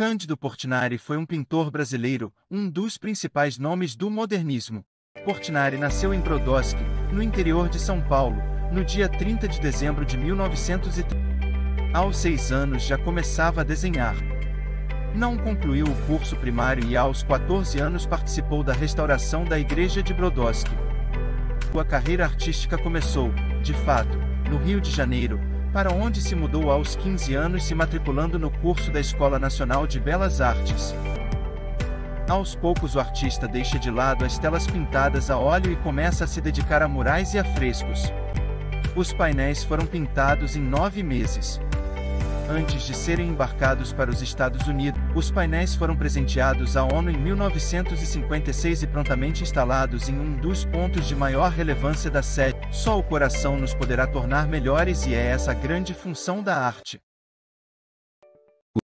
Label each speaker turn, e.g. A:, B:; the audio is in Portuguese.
A: Cândido Portinari foi um pintor brasileiro, um dos principais nomes do modernismo. Portinari nasceu em Brodowski, no interior de São Paulo, no dia 30 de dezembro de 1930. Aos seis anos já começava a desenhar. Não concluiu o curso primário e aos 14 anos participou da restauração da igreja de Brodowski. Sua carreira artística começou, de fato, no Rio de Janeiro, para onde se mudou aos 15 anos se matriculando no curso da Escola Nacional de Belas Artes. Aos poucos o artista deixa de lado as telas pintadas a óleo e começa a se dedicar a murais e a frescos. Os painéis foram pintados em nove meses. Antes de serem embarcados para os Estados Unidos, os painéis foram presenteados à ONU em 1956 e prontamente instalados em um dos pontos de maior relevância da sede. Só o coração nos poderá tornar melhores e é essa a grande função da arte.